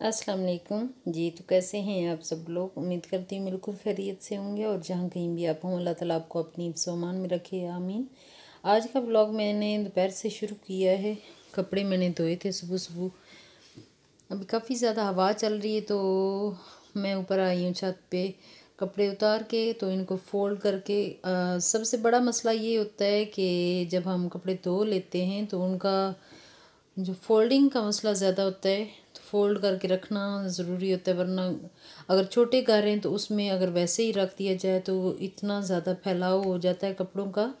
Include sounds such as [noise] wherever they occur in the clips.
अस्सलाम वालेकुम। जी तो कैसे हैं आप सब लोग? उम्मीद करती हूँ बिल्कुल खैरियत से होंगे और जहाँ कहीं भी आप हों अल्लाह ताला आपको अपनी सामान में रखे आमीन। आज का ब्लॉग मैंने दोपहर से शुरू किया है। कपड़े मैंने धोए थे सुबह सुबह। अभी काफ़ी ज़्यादा हवा चल रही है तो मैं ऊपर आई हूँ छत पे कपड़े उतार के तो इनको फोल्ड करके आ, सबसे बड़ा मसला ये होता है कि जब हम कपड़े धो लेते हैं तो उनका जो फोल्डिंग का मसला ज़्यादा होता है। तो फोल्ड करके रखना ज़रूरी होता है, वरना अगर छोटे घर हैं तो उसमें अगर वैसे ही रख दिया जाए तो इतना ज़्यादा फैलाव हो जाता है कपड़ों का।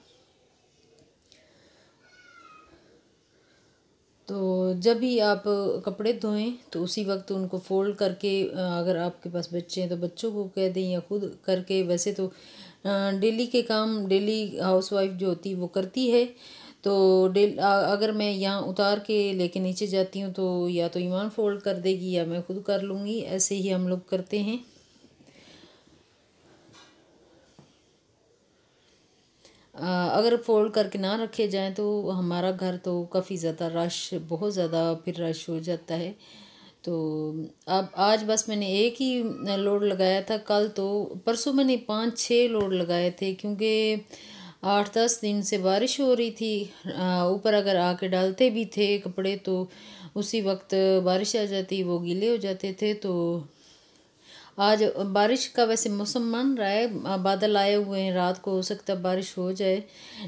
तो जब भी आप कपड़े धोएँ तो उसी वक्त उनको फोल्ड करके अगर आपके पास बच्चे हैं तो बच्चों को कह दें या खुद करके, वैसे तो डेली के काम, डेली हाउसवाइफ जो होती है वो करती है। तो डेल अगर मैं यहाँ उतार के लेके नीचे जाती हूँ तो या तो ईमान फोल्ड कर देगी या मैं खुद कर लूँगी, ऐसे ही हम लोग करते हैं। अगर फोल्ड करके ना रखे जाएँ तो हमारा घर तो काफ़ी ज़्यादा रश, बहुत ज़्यादा फिर रश हो जाता है। तो अब आज बस मैंने एक ही लोड लगाया था, कल तो परसों मैंने पाँच छः लोड लगाए थे, क्योंकि आठ दस दिन से बारिश हो रही थी। ऊपर अगर आके डालते भी थे कपड़े तो उसी वक्त बारिश आ जाती, वो गीले हो जाते थे तो आज बारिश का वैसे मौसम बन रहा है बादल आए हुए हैं, रात को हो सकता है बारिश हो जाए,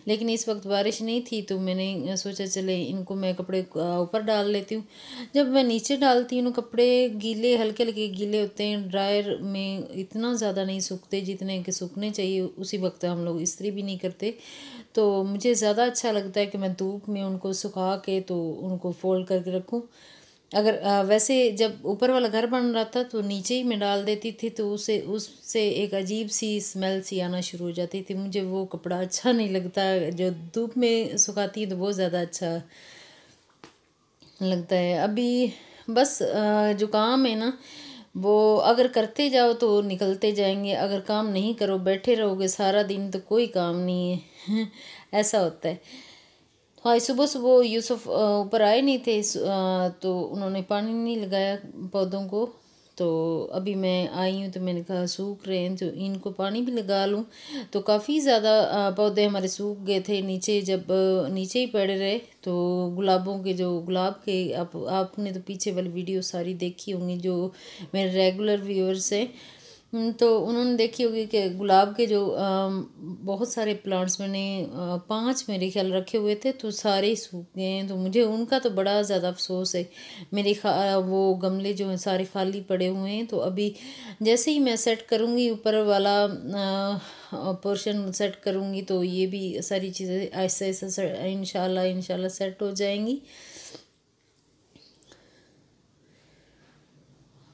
लेकिन इस वक्त बारिश नहीं थी तो मैंने सोचा चले इनको मैं कपड़े ऊपर डाल लेती हूँ। जब मैं नीचे डालती हूँ कपड़े गीले, हल्के हल्के गीले होते हैं, ड्रायर में इतना ज़्यादा नहीं सूखते जितने के सूखने चाहिए, उसी वक्त हम लोग इस्त्री भी नहीं करते। तो मुझे ज़्यादा अच्छा लगता है कि मैं धूप में उनको सुखा के तो उनको फोल्ड करके रखूँ। अगर वैसे जब ऊपर वाला घर बन रहा था तो नीचे ही मैं डाल देती थी तो उसे, उससे एक अजीब सी स्मेल सी आना शुरू हो जाती थी। मुझे वो कपड़ा अच्छा नहीं लगता, जो धूप में सुखाती है तो बहुत ज़्यादा अच्छा लगता है। अभी बस जो काम है ना, वो अगर करते जाओ तो निकलते जाएँगे, अगर काम नहीं करो, बैठे रहोगे सारा दिन तो कोई काम नहीं है। [laughs] ऐसा होता है। हाँ सुबह सुबह यूसुफ ऊपर आए नहीं थे तो उन्होंने पानी नहीं लगाया पौधों को। तो अभी मैं आई हूँ तो मैंने कहा, सूख रहे हैं तो इनको पानी भी लगा लूँ। तो काफ़ी ज़्यादा पौधे हमारे सूख गए थे नीचे। जब नीचे ही पड़े रहे तो गुलाबों के जो, गुलाब के आप, आपने तो पीछे वाली वीडियो सारी देखी होंगी, जो मेरे रेगुलर व्यूअर्स हैं। तो उन्होंने देखी होगी कि गुलाब के जो बहुत सारे प्लांट्स मैंने पाँच मेरे ख्याल रखे हुए थे तो सारे सूख गए हैं। तो मुझे उनका तो बड़ा ज़्यादा अफसोस है। मेरे खा वो गमले जो हैं सारे खाली पड़े हुए हैं। तो अभी जैसे ही मैं सेट करूँगी, ऊपर वाला पोर्शन सेट करूँगी तो ये भी सारी चीज़ें ऐसे ऐसे इन शाला सेट हो जाएँगी।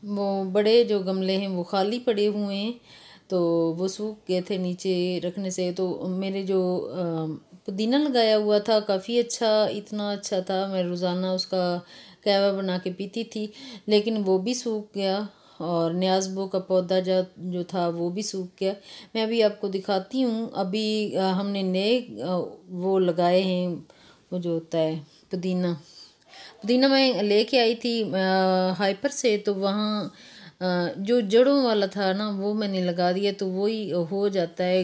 वो बड़े जो गमले हैं, वो खाली पड़े हुए हैं तो वो सूख गए थे नीचे रखने से। तो मेरे जो पुदीना लगाया हुआ था, काफ़ी अच्छा इतना अच्छा था। मैं रोज़ाना उसका कहवा बना के पीती थी, लेकिन वो भी सूख गया और न्याजबो का पौधा जो जो था, वो भी सूख गया। मैं अभी आपको दिखाती हूँ, अभी हमने नए वो लगाए हैं, वो जो होता है, पुदीना। पुदीना मैं लेके आई थी हाइपर से तो वहाँ जो जड़ों वाला था ना, वो मैंने लगा दिया तो वही हो जाता है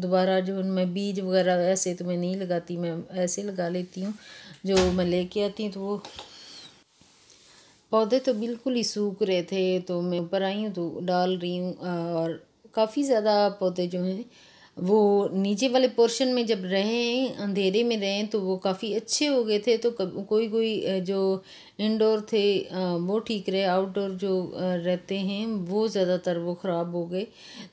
दोबारा जो मैं बीज वगैरह ऐसे तो मैं नहीं लगाती, मैं ऐसे लगा लेती हूँ, जो मैं लेके आती हूँ तो वो पौधे तो बिल्कुल ही सूख रहे थे तो मैं ऊपर आई हूँ तो डाल रही हूँ और काफ़ी ज़्यादा पौधे जो हैं वो नीचे वाले पोर्शन में जब रहे, अंधेरे में रहे तो वो काफ़ी अच्छे हो गए थे। तो कोई कोई जो इंडोर थे वो ठीक रहे। आउटडोर जो रहते हैं, वो ज़्यादातर वो ख़राब हो गए।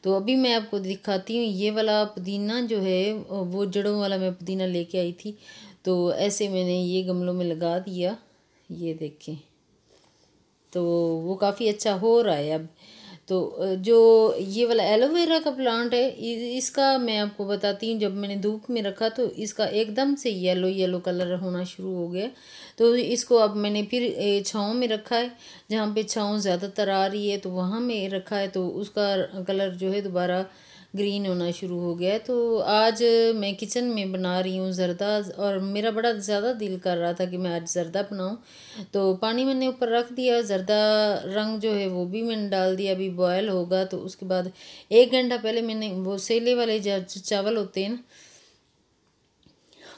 तो अभी मैं आपको दिखाती हूँ, ये वाला पुदीना जो है वो जड़ों वाला मैं पुदीना लेके आई थी। तो ऐसे मैंने ये गमलों में लगा दिया। ये देखें। तो वो काफ़ी अच्छा हो रहा है अब। तो जो ये वाला एलोवेरा का प्लांट है इसका मैं आपको बताती हूँ, जब मैंने धूप में रखा तो इसका एकदम से येलो येलो कलर होना शुरू हो गया। तो इसको अब मैंने फिर छाँव में रखा है, जहाँ पे छाँव ज़्यादातर आ रही है तो वहाँ में रखा है तो उसका कलर जो है दोबारा ग्रीन होना शुरू हो गया है। तो आज मैं किचन में बना रही हूँ ज़रदा और मेरा बड़ा ज़्यादा दिल कर रहा था कि मैं आज ज़रदा बनाऊँ। तो पानी मैंने ऊपर रख दिया, ज़रदा रंग जो है वो भी मैंने डाल दिया, अभी बॉयल होगा। तो उसके बाद एक घंटा पहले मैंने वो सेले वाले चावल होते हैं ना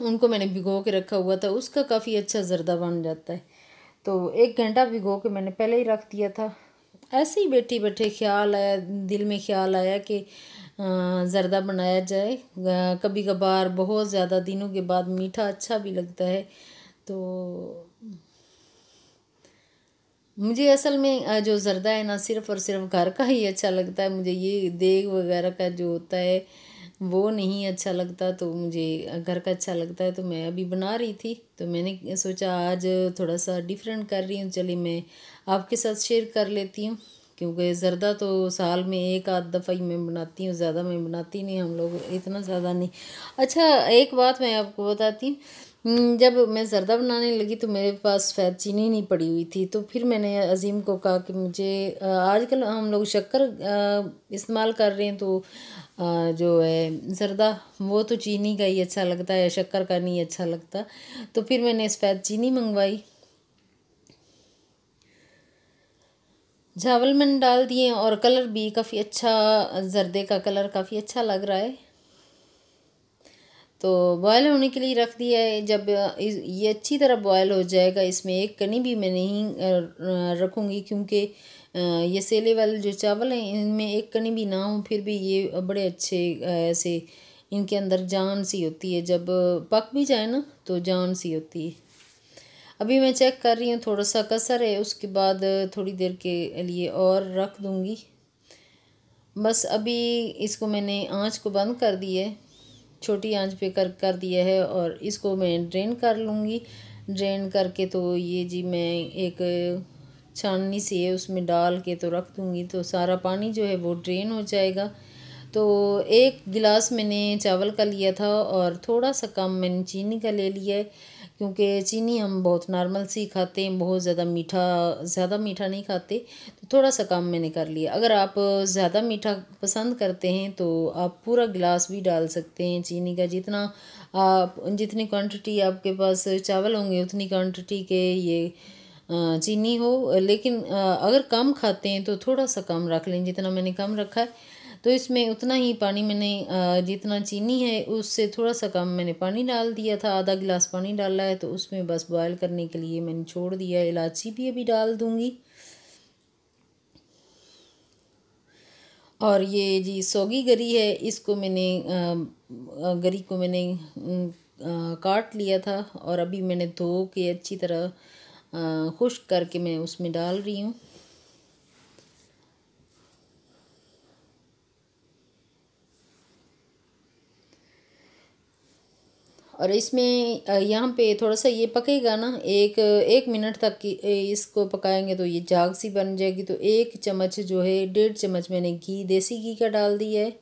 उनको मैंने भिगो के रखा हुआ था, उसका काफ़ी अच्छा ज़रदा बन जाता है। तो एक घंटा भिगो के मैंने पहले ही रख दिया था। ऐसे ही बैठे बैठे ख्याल आया, दिल में ख्याल आया कि ज़रदा बनाया जाए। कभी कभार बहुत ज़्यादा दिनों के बाद मीठा अच्छा भी लगता है। तो मुझे असल में जो ज़रदा है ना, सिर्फ़ और सिर्फ़ घर का ही अच्छा लगता है। मुझे ये देग वगैरह का जो होता है, वो नहीं अच्छा लगता। तो मुझे घर का अच्छा लगता है तो मैं अभी बना रही थी। तो मैंने सोचा आज थोड़ा सा डिफरेंट कर रही हूँ। चलिए मैं आपके साथ शेयर कर लेती हूँ। क्योंकि ज़रदा तो साल में एक आध दफ़ा ही मैं बनाती हूँ ज़्यादा मैं बनाती नहीं हम लोग इतना ज़्यादा नहीं। अच्छा एक बात मैं आपको बताती हूँ। हम्म, जब मैं ज़रदा बनाने लगी तो मेरे पास फैद चीनी नहीं पड़ी हुई थी तो फिर मैंने अजीम को कहा कि मुझे आजकल हम लोग शक्कर इस्तेमाल कर रहे हैं तो जो है ज़रदा वो तो चीनी का ही अच्छा लगता है शक्कर का नहीं अच्छा लगता। तो फिर मैंने इस फैद चीनी मंगवाई। चावल मैंने डाल दिए और कलर भी काफ़ी अच्छा जर्दे का कलर काफ़ी अच्छा लग रहा है। तो बॉयल होने के लिए रख दिया है। जब ये अच्छी तरह बॉयल हो जाएगा, इसमें एक कनी भी मैं नहीं रखूँगी क्योंकि ये सेले वाले जो चावल हैं, इनमें एक कनी भी ना हो, फिर भी ये बड़े अच्छे ऐसे इनके अंदर जान सी होती है। जब पक भी जाए ना तो जान सी होती है। अभी मैं चेक कर रही हूँ, थोड़ा सा कसर है, उसके बाद थोड़ी देर के लिए और रख दूँगी। बस अभी इसको मैंने आँच को बंद कर दिया है, छोटी आँच पे कर कर दिया है और इसको मैं ड्रेन कर लूँगी। ड्रेन करके तो ये जी मैं एक छाननी सी है, उसमें डाल के तो रख दूँगी तो सारा पानी जो है वो ड्रेन हो जाएगा। तो एक गिलास मैंने चावल का लिया था और थोड़ा सा कम मैंने चीनी का ले लिया है। क्योंकि चीनी हम बहुत नॉर्मल सी खाते हैं, बहुत ज़्यादा मीठा ज़्यादा मीठा नहीं खाते तो थोड़ा सा कम मैंने कर लिया। अगर आप ज़्यादा मीठा पसंद करते हैं तो आप पूरा गिलास भी डाल सकते हैं चीनी का। जितना आप, जितनी क्वांटिटी आपके पास चावल होंगे, उतनी क्वांटिटी के ये चीनी हो। लेकिन अगर कम खाते हैं तो थोड़ा सा कम रख लें, जितना मैंने कम रखा है। तो इसमें उतना ही पानी मैंने जितना चीनी है, उससे थोड़ा सा कम मैंने पानी डाल दिया था। आधा गिलास पानी डाला है तो उसमें बस बॉयल करने के लिए मैंने छोड़ दिया इलायची भी अभी डाल दूँगी। और ये जी सोगी गरी है, इसको मैंने गरी को मैंने काट लिया था और अभी मैंने धो के अच्छी तरह खुश्क करके मैं उसमें डाल रही हूँ। और इसमें यहाँ पे थोड़ा सा ये पकेगा ना, एक एक मिनट तक की इसको पकाएँगे तो ये जाग सी बन जाएगी। तो एक चम्मच जो है, डेढ़ चम्मच मैंने घी, देसी घी का डाल दिया है।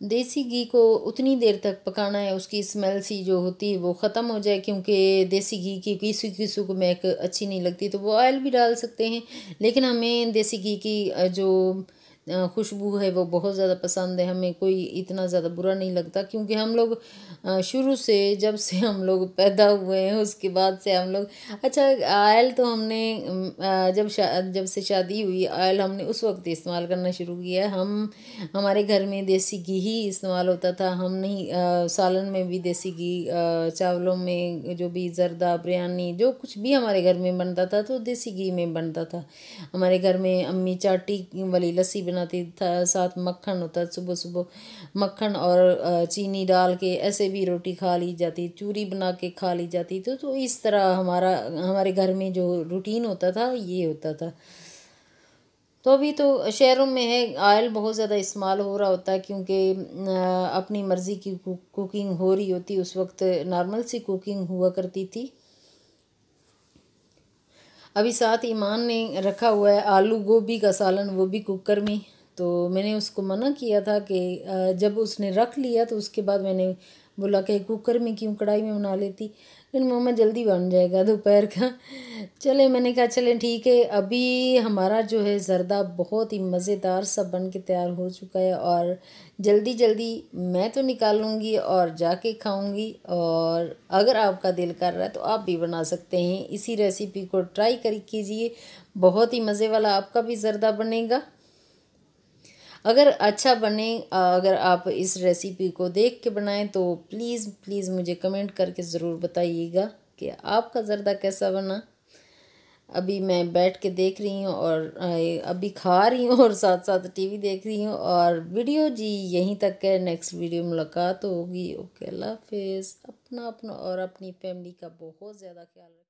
देसी घी को उतनी देर तक पकाना है, उसकी स्मेल सी जो होती है वो ख़त्म हो जाए, क्योंकि देसी घी की किसी किसी को महक अच्छी नहीं लगती। तो वो ऑयल भी डाल सकते हैं, लेकिन हमें देसी घी की जो खुशबू है वो बहुत ज़्यादा पसंद है। हमें कोई इतना ज़्यादा बुरा नहीं लगता क्योंकि हम लोग शुरू से जब से हम लोग पैदा हुए हैं उसके बाद से हम लोग अच्छा आयल तो हमने जब जब से शादी हुई आयल हमने उस वक्त इस्तेमाल करना शुरू किया। हम हमारे घर में देसी घी ही इस्तेमाल होता था। हम नहीं आ, सालन में भी देसी घी चावलों में जो भी जर्दा बिरयानी जो कुछ भी हमारे घर में बनता था तो देसी घी में बनता था। हमारे घर में अम्मी चाटी वाली लस्सी बनाती था, साथ मक्खन होता सुबह सुबह मक्खन और चीनी डाल के ऐसे भी रोटी खा ली जाती, चूरी बना के खा ली जाती। तो तो इस तरह हमारा, हमारे घर में जो रूटीन होता था, ये होता था। तो अभी तो शहरों में है ऑयल बहुत ज़्यादा इस्तेमाल हो रहा होता है क्योंकि अपनी मर्ज़ी की कुकिंग हो रही होती, उस वक्त नॉर्मल सी कुकिंग हुआ करती थी। अभी साथ ईमान ने रखा हुआ है आलू गोभी का सालन, वो भी कुकर में। तो मैंने उसको मना किया था कि जब उसने रख लिया तो उसके बाद मैंने बोला कि कुकर में क्यों कढ़ाई में बना लेती? लेकिन मम्मा जल्दी बन जाएगा दोपहर का। चले, मैंने कहा, चले, ठीक है, अभी हमारा जो है ज़रदा बहुत ही मज़ेदार सा बन के तैयार हो चुका है और जल्दी जल्दी मैं तो निकालूँगी और जाके खाऊँगी और अगर आपका दिल कर रहा है तो आप भी बना सकते हैं। इसी रेसिपी को ट्राई कर कीजिए, बहुत ही मज़े वाला आपका भी ज़रदा बनेगा। अगर अच्छा बने अगर आप इस रेसिपी को देख के बनाएँ तो प्लीज़ प्लीज़ मुझे कमेंट करके ज़रूर बताइएगा कि आपका ज़रदा कैसा बना। अभी मैं बैठ के देख रही हूँ और अभी खा रही हूँ और साथ साथ टीवी देख रही हूँ और वीडियो जी यहीं तक है। नेक्स्ट वीडियो मुलाकात होगी। ओके अल्लाह हाफिज़। अपना अपना और अपनी फैमिली का बहुत ज़्यादा ख्याल रखें।